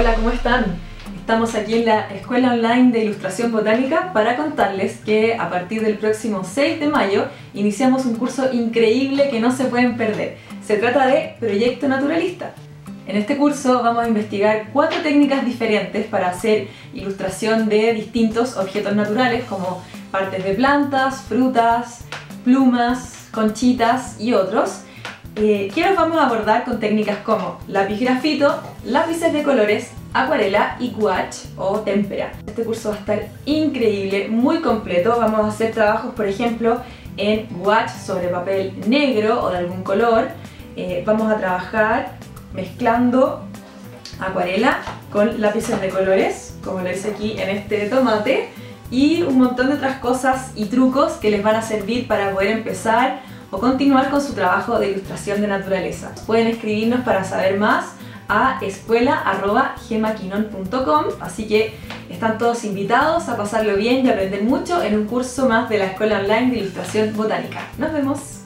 Hola, ¿cómo están? Estamos aquí en la Escuela Online de Ilustración Botánica para contarles que a partir del próximo 6 de mayo iniciamos un curso increíble que no se pueden perder. Se trata de Proyecto Naturalista. En este curso vamos a investigar cuatro técnicas diferentes para hacer ilustración de distintos objetos naturales como partes de plantas, frutas, plumas, conchitas y otros eh, que vamos a abordar con técnicas como lápiz grafito, lápices de colores, acuarela y gouache o témpera. Este curso va a estar increíble, muy completo. Vamos a hacer trabajos, por ejemplo, en gouache sobre papel negro o de algún color. Eh, vamos a trabajar mezclando acuarela con lápices de colores, como lo hice aquí en este tomate, y un montón de otras cosas y trucos que les van a servir para poder empezar o continuar con su trabajo de ilustración de naturaleza. Pueden escribirnos para saber más a escuela.gemaquinon.com así que están todos invitados a pasarlo bien y aprender mucho en un curso más de la Escuela Online de Ilustración Botánica. Nos vemos.